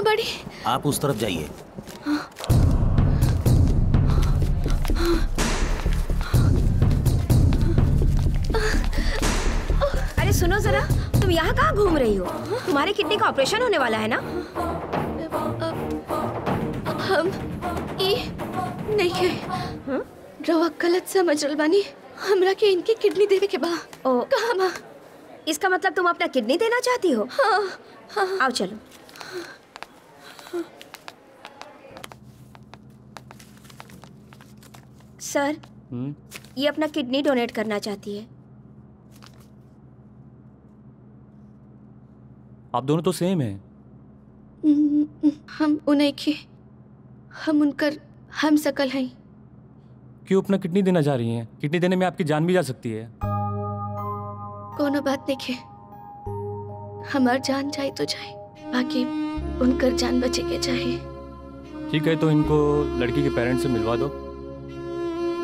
कहाँ बड़ी। आप उस तरफ़ जाइए। अरे सुनो जरा तुम यहाँ कहाँ घूम रही हो? तुम्हारे किडनी का ऑपरेशन होने वाला है ना? हम ई नहीं है। रवा गलत समझ रल बानी। हमरा के इनकी किडनी देवे के बा। ओ। कहाँ बा? इसका मतलब तुम अपना किडनी देना चाहती हो? हाँ हाँ। आओ चलो। सर। हम्म, ये अपना किडनी डोनेट करना चाहती है। आप दोनों तो सेम है। हम उन्हें के हम उनकर हम सकल हैं। क्यों अपना किडनी देना चाह रही हैं? किडनी देने में आपकी जान भी जा सकती है। कोनो बात नहीं के। हमार जान जाए तो जाए बाकी उनकर जान बचे के चाहे ठीक है तो इनको लड़की के पेरेंट्स से मिलवा दो।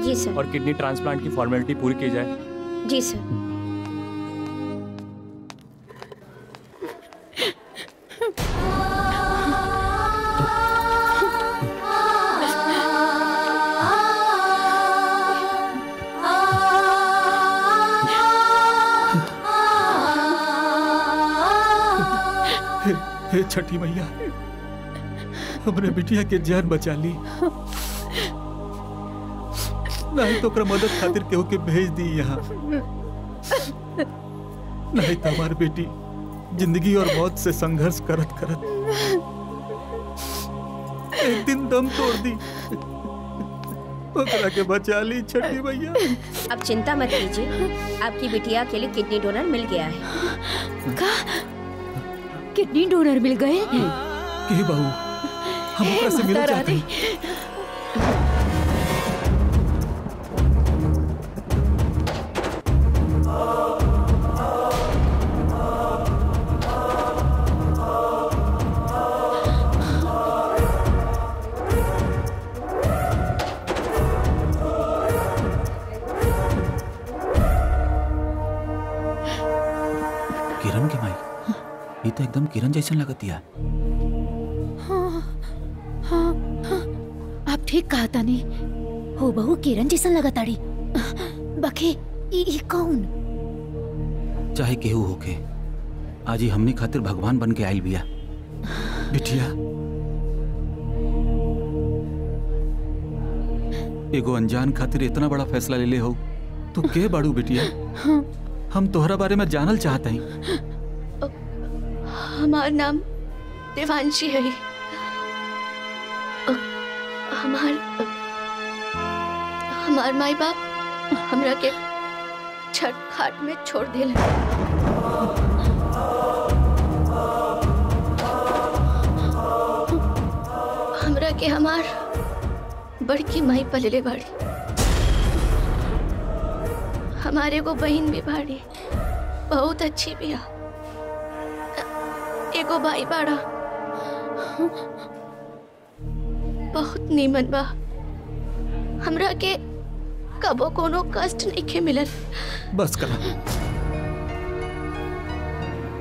जी सर। और किडनी ट्रांसप्लांट की फॉर्मेलिटी पूरी की जाए। जी सर। छठी मैया हमरे बिटिया के जान बचा ली। नहीं तो मदद खातिर केहू के भेज दी यहाँ। नहीं तो हमार बेटी ज़िंदगी और मौत से संघर्ष करत करत एक दिन दम तोड़ दी। ओकरा के बचा ली छठी मैया। अब चिंता मत कीजिए आपकी बिटिया के लिए किडनी डोनर मिल गया है। का? किडनी डोनर मिल गए? के बहू हम से मिलना चाहते हैं। तो एकदम किरण जैसन लगतिया हाँ, हाँ, हाँ, आप ठीक कहा तानी। हो बहु किरण जैसन लगा ताड़ी बाकी ई ई कौन? चाहे केहू होके आज ही हमने खातिर भगवान बन के आयल बिया। बिटिया। एगो अनजान खातिर इतना बड़ा फैसला ले ले हो तू के बाड़ू बिटिया? हाँ, हम तोहरा बारे में जानल चाहते हैं। हमार नाम देवांशी है। हमार हमार माई बाप हमरा के छठ घाट में छोड़ दिल हमरा के हमार बड़की माई पलले बाड़ी। हमारे को बहन भी बाड़ी। बहुत अच्छी बिया। एगो भाई बाड़ा। बहुत नीमन बा। हमरा के कबो कोनो कष्ट नहीं के मिलल। बस करा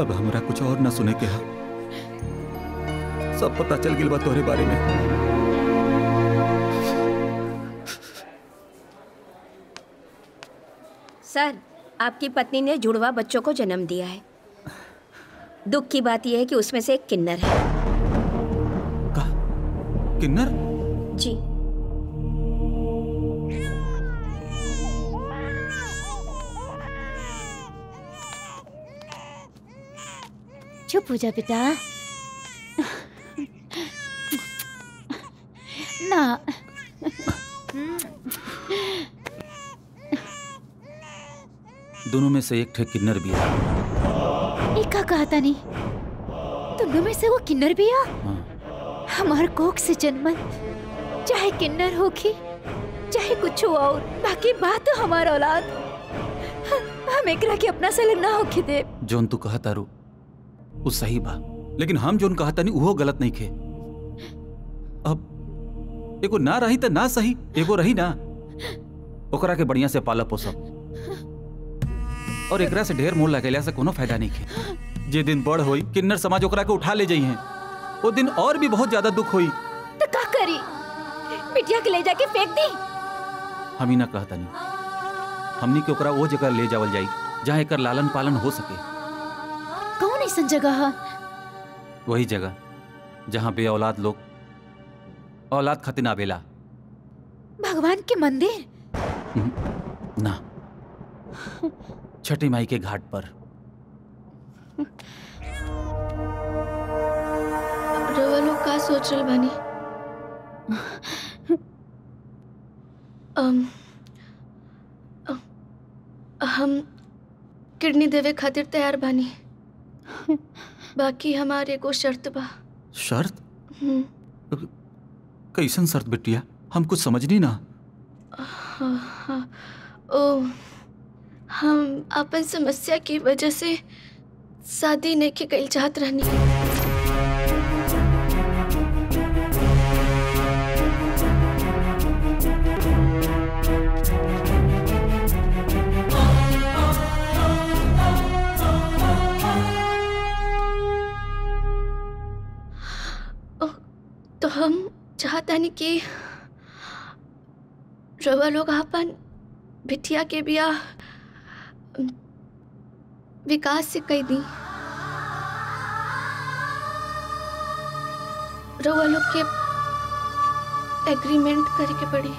अब हमरा कुछ और ना सुने के हा। सब पता चल गिल बा तोहरे बारे में। सर आपकी पत्नी ने जुड़वा बच्चों को जन्म दिया है। दुख की बात यह है कि उसमें से एक किन्नर है। का? किन्नर? जी। चुप हो जा बेटा। ना। दोनों में से एक ठे किन्नर भी ई का कहा तानी दोनों में से वो किन्नर भी आ हमार कोख से जन्मल चाहे किन्नर होगी चाहे कुछ और बाकी बात तो हमार औलाद। हम एकरा के अपना से ना होके दे। जोन तू कहा तारू वो सही बा। लेकिन हम जोन कहा तानी उहो गलत नहीं खे। अब एगो ना रही त ना सही एगो रही ना। ओकरा के बढ़िया से पाला पोसब और एकरा से ढेर मोल लगेला से कोनो फ़ायदा नहीं खे। जे दिन बड़ होई किन्नर समाज ओकरा के उठा ले जाई हैं वो दिन और भी बहुत ज़्यादा दुख हुई। तो का करी? बिटिया के ले जाके फेंक दी? हम ही ना कहता नहीं हमनी के ओकरा वो जगह ले जावल जाई जहाँ एकर लालन पालन हो सके। कौन ऐसा जगह है? वही जगह जहाँ बे औलाद लोग औलाद खातिर बेला। भगवान के मंदिर? ना। छठी माई के घाट पर। रवा लोग का सोच रहे बानी? अ, हम किडनी देवे खातिर तैयार बानी। बाकी हमारे एगो शर्त बा। शर्त? हम्म, कैसन शर्त बिटिया? हम कुछ समझनी ना? हाँ, हाँ, ओ हम अपन समस्या की वजह से शादी नहीं के कल चाहत रहनी तो हम चाहतानी कि। रवा लोग अपन बिटिया के अम, विकास से कह दी। रवा लोग के एग्रीमेंट करके के पड़ी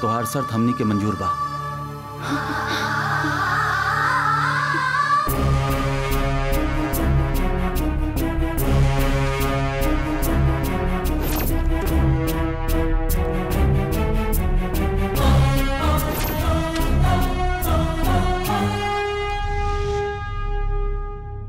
तोहार शर्त हमनी के मंजूर बा।